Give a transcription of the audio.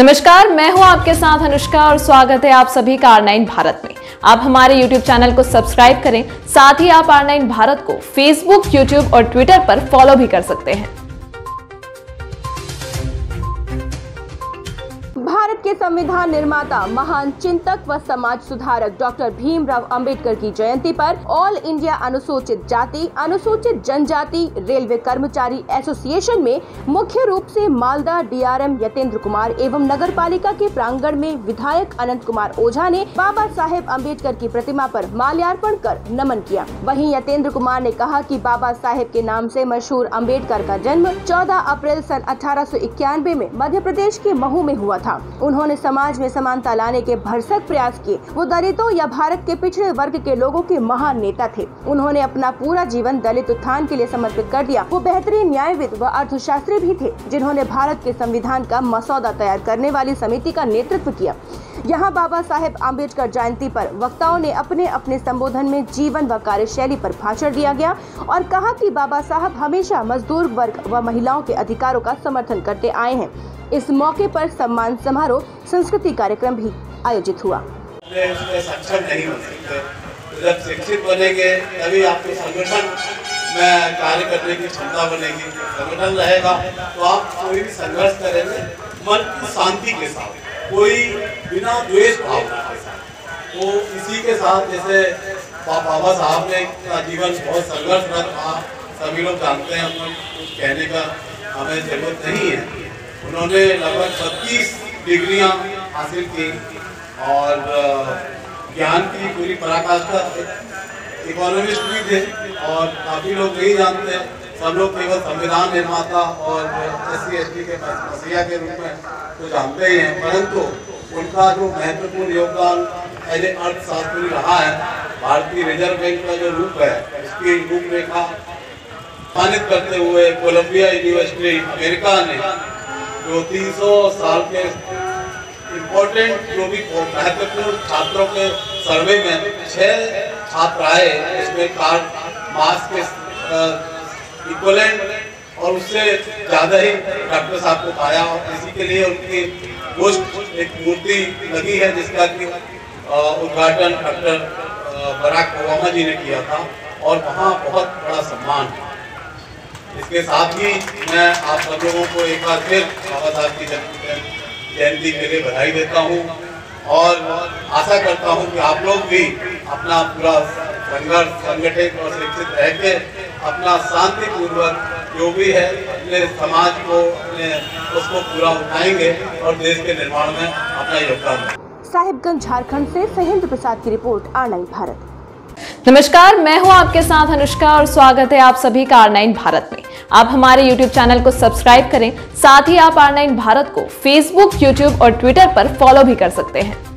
नमस्कार मैं हूँ आपके साथ अनुष्का और स्वागत है आप सभी का आर नाइन भारत में। आप हमारे YouTube चैनल को सब्सक्राइब करें साथ ही आप आर नाइन भारत को Facebook, YouTube और Twitter पर फॉलो भी कर सकते हैं। भारत के संविधान निर्माता, महान चिंतक व समाज सुधारक डॉक्टर भीमराव अंबेडकर की जयंती पर ऑल इंडिया अनुसूचित जाति, अनुसूचित जनजाति रेलवे कर्मचारी एसोसिएशन में मुख्य रूप से मालदा डीआरएम यतेंद्र कुमार एवं नगर पालिका के प्रांगण में विधायक अनंत कुमार ओझा ने बाबा साहेब अंबेडकर की प्रतिमा पर माल्यार्पण कर नमन किया। वहीं यतेंद्र कुमार ने कहा कि बाबा साहेब के नाम से मशहूर अंबेडकर का जन्म 14 अप्रैल सन अठारह सौ इक्यानवे में मध्य प्रदेश के महू में हुआ था। उन्होंने समाज में समानता लाने के भरसक प्रयास किए। वो दलितों या भारत के पिछड़े वर्ग के लोगों के महान नेता थे। उन्होंने अपना पूरा जीवन दलित उत्थान के लिए समर्पित कर दिया। वो बेहतरीन न्यायविद व अर्थशास्त्री भी थे, जिन्होंने भारत के संविधान का मसौदा तैयार करने वाली समिति का नेतृत्व किया। यहाँ बाबा साहेब आम्बेडकर जयंती पर वक्ताओं ने अपने अपने संबोधन में जीवन व कार्यशैली पर भाषण दिया गया और कहा कि बाबा साहब हमेशा मजदूर वर्ग व महिलाओं के अधिकारों का समर्थन करते आए हैं। इस मौके पर सम्मान समारोह, संस्कृति कार्यक्रम भी आयोजित हुआ। सक्षम नहीं हो सकते। जब शिक्षित बनेंगे, तभी आपको संगठन में कार्य करने की क्षमता बनेगी। संगठन रहेगा तो आप कोई भी संघर्ष करेंगे, मन की शांति के साथ, कोई बिना द्वेष भावना के साथ। तो इसी के साथ जैसे बाबा साहब ने का जीवन बहुत संघर्षरत रहा, सभी लोग जानते हैं, हम कुछ कहने का हमें ज़रूरत नहीं है। उन्होंने लगभग छत्तीस डिग्रियाँ हासिल की और ज्ञान की पूरी पराकाष्ठा इकोनॉमिस्ट भी थे और काफ़ी लोग नहीं जानते, सब लोग केवल संविधान निर्माता और एस सी के मसीहा के रूप में तो जानते ही हैं, परंतु उनका जो महत्वपूर्ण योगदान एज ए अर्थशास्त्री रहा है, भारतीय रिज़र्व बैंक का जो रूप है, उसकी रूपरेखा सम्मानित करते हुए कोलंबिया यूनिवर्सिटी अमेरिका ने जो 300 साल के इम्पोर्टेंट जो भी महत्वपूर्ण छात्रों के सर्वे में छह छात्र आए इसमें कार्ड मास के इक्वलेंट और उससे ज़्यादा ही डॉक्टर साहब को पाया और इसी के लिए उनकी पोस्ट एक मूर्ति लगी है, जिसका कि उद्घाटन डॉक्टर बराक ओबामा जी ने किया था और वहाँ बहुत बड़ा सम्मान। है इसके साथ ही मैं आप सब लोगों को एक बार फिर बाबा साहब की जयंती के लिए बधाई देता हूँ और आशा करता हूँ कि आप लोग भी अपना पूरा संघर्ष, संगठित और शिक्षित रह के अपना शांतिपूर्वक जो भी है, अपने समाज को, अपने उसको पूरा उठाएँगे और देश के निर्माण में अपना योगदान साहिबगंज झारखंड से सहेंद्र प्रसाद की रिपोर्ट आर भारत। नमस्कार मैं हूँ आपके साथ अनुष्का और स्वागत है आप सभी का आर नाइन भारत में। आप हमारे YouTube चैनल को सब्सक्राइब करें साथ ही आप आर नाइन भारत को Facebook, YouTube और Twitter पर फॉलो भी कर सकते हैं।